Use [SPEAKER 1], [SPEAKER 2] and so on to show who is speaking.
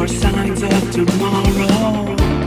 [SPEAKER 1] for signs of tomorrow.